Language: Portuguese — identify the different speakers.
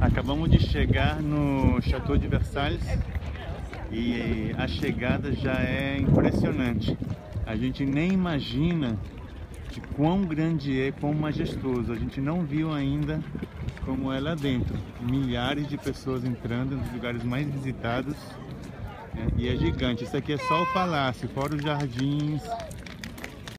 Speaker 1: Acabamos de chegar no Chateau de Versalhes e a chegada já é impressionante. A gente nem imagina de quão grande é, quão majestoso. A gente não viu ainda como é lá dentro. Milhares de pessoas entrando nos lugares mais visitados né? e é gigante. Isso aqui é só o palácio, fora os jardins,